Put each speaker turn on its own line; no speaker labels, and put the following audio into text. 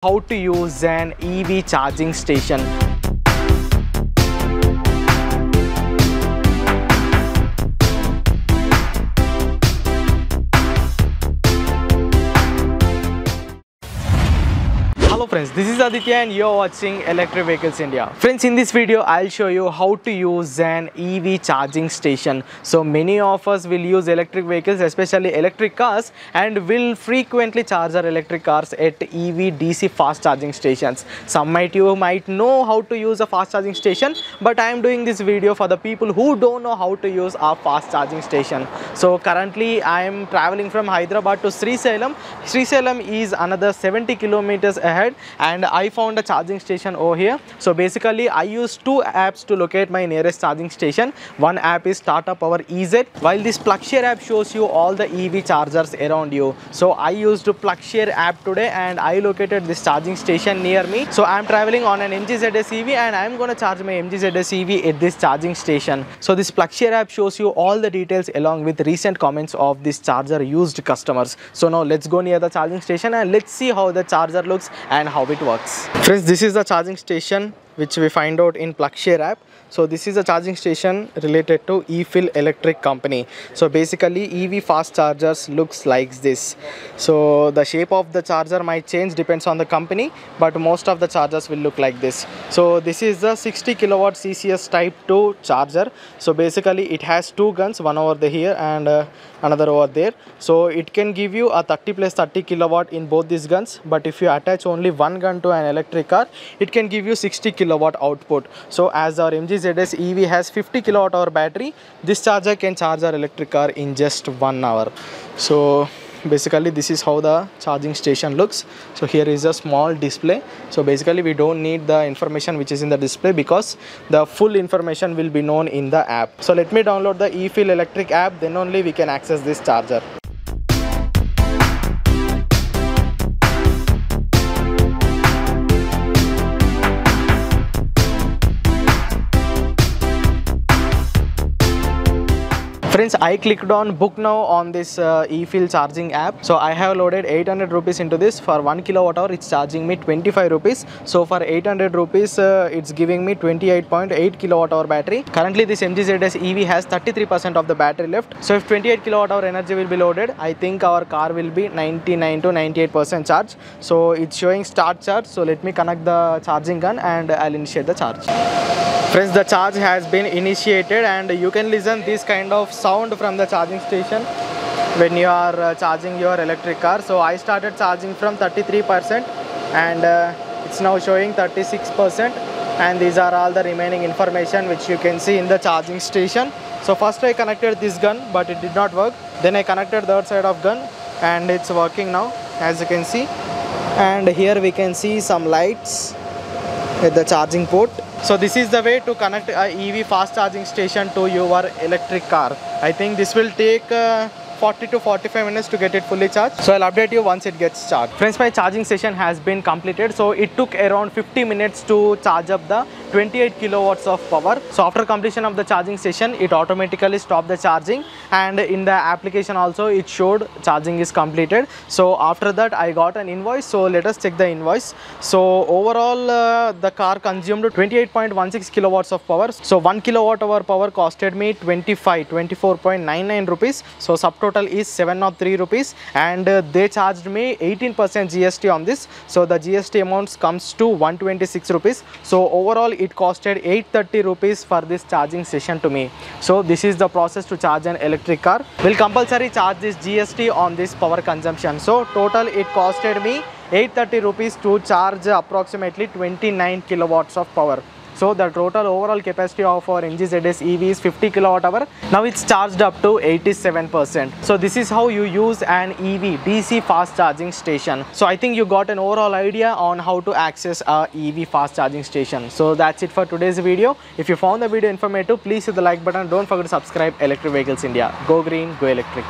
how to use an EV charging station. Hello friends, this is Aditya and you're watching Electric Vehicles India. Friends, in this video, I'll show you how to use an EV charging station. So many of us will use electric vehicles, especially electric cars, and will frequently charge our electric cars at EV DC fast charging stations. Some might you might know how to use a fast charging station, but I am doing this video for the people who don't know how to use a fast charging station. So currently, I am traveling from Hyderabad to Srisailam. Sri Salem is another 70 kilometers ahead and I found a charging station over here. So basically I use two apps to locate my nearest charging station. One app is Tata Power EZ while this PlugShare app shows you all the EV chargers around you. So I used PlugShare app today and I located this charging station near me. So I'm traveling on an MGZS EV and I'm going to charge my MGZS EV at this charging station. So this PlugShare app shows you all the details along with recent comments of this charger used customers. So now let's go near the charging station and let's see how the charger looks and how it works. Friends, this is the charging station which we find out in PlugShare app. So this is a charging station related to eFill Electric company. So basically EV fast chargers looks like this. So the shape of the charger might change depends on the company, but most of the chargers will look like this. So this is the 60 kilowatt CCS type 2 charger. So basically it has two guns, one over the here and uh, another over there. So it can give you a 30 plus 30 kilowatt in both these guns, but if you attach only one gun to an electric car, it can give you 60 kilowatt output. So as our MG ZS EV has 50 kilowatt hour battery, this charger can charge our electric car in just one hour. So basically this is how the charging station looks. So here is a small display. So basically we don't need the information which is in the display because the full information will be known in the app. So let me download the eFill electric app. Then only we can access this charger friends i clicked on book now on this uh, efill charging app. So i have loaded 800 rupees into this. For 1 kilowatt hour it's charging me 25 rupees. So for 800 rupees uh, it's giving me 28.8 kilowatt hour battery. Currently this mgzs ev has 33% of the battery left. So if 28 kilowatt hour energy will be loaded i think our car will be 99 to 98 percent charge. So it's showing start charge. So let me connect the charging gun and i'll initiate the charge Friends, the charge has been initiated and you can listen this kind of sound from the charging station when you are uh, charging your electric car. So I started charging from 33% and uh, it's now showing 36% and these are all the remaining information which you can see in the charging station. So first I connected this gun but it did not work. Then I connected the other side of gun and it's working now as you can see. And here we can see some lights at the charging port. So this is the way to connect a EV fast charging station to your electric car. I think this will take uh, 40 to 45 minutes to get it fully charged. So I'll update you once it gets charged. Friends, my charging session has been completed. So it took around 50 minutes to charge up the 28 kilowatts of power. So after completion of the charging session, it automatically stopped the charging and in the application also it showed charging is completed. So after that I got an invoice. So let us check the invoice. So overall uh, the car consumed 28.16 kilowatts of power. So 1 kilowatt hour power costed me 25, 24.99 rupees. So subtotal is 703 rupees and uh, they charged me 18% GST on this. So the GST amounts comes to 126 rupees. So overall it costed 830 rupees for this charging session to me. So this is the process to charge an electric car. Will compulsory charge this GST on this power consumption. So total it costed me 830 rupees to charge approximately 29 kilowatts of power. So the total overall capacity of our MG ZS EV is 50 kilowatt hour. Now it's charged up to 87%. So this is how you use an EV DC fast charging station. So I think you got an overall idea on how to access a EV fast charging station. So that's it for today's video. If you found the video informative, please hit the like button. Don't forget to subscribe Electric Vehicles India. Go green, go electric.